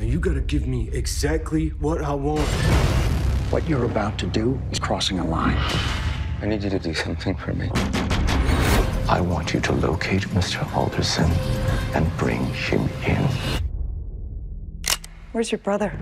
Now you gotta give me exactly what I want. What you're about to do is crossing a line. I need you to do something for me. I want you to locate Mr. Alderson and bring him in. Where's your brother?